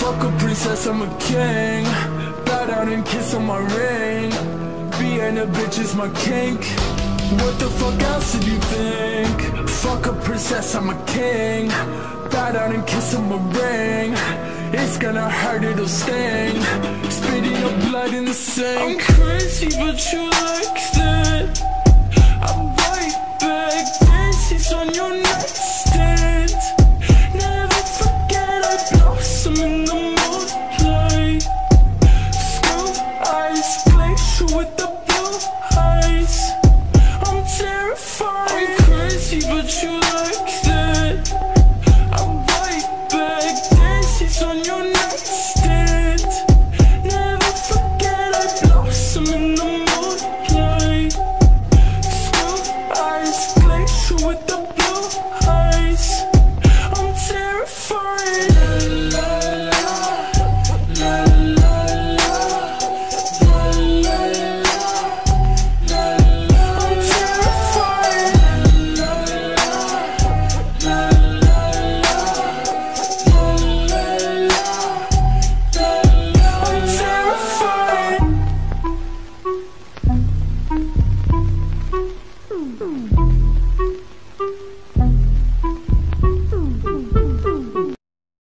Fuck a princess, I'm a king. Bow down and kiss on my ring. Being a bitch is my kink. What the fuck else did you think? Fuck a princess, I'm a king. Bow down and kiss on my ring. It's gonna hurt, it'll sting. Spitting your blood in the sink. I'm crazy, but you like that. I'm right back, dances on your nightstand. put you like that? I'm right back, dances on your nightstand.